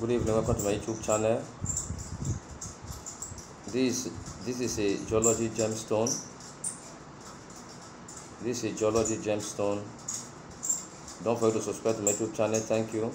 good evening welcome to my youtube channel. This this is a geology gemstone. This is a geology gemstone. Don't forget to subscribe to my youtube channel. Thank you.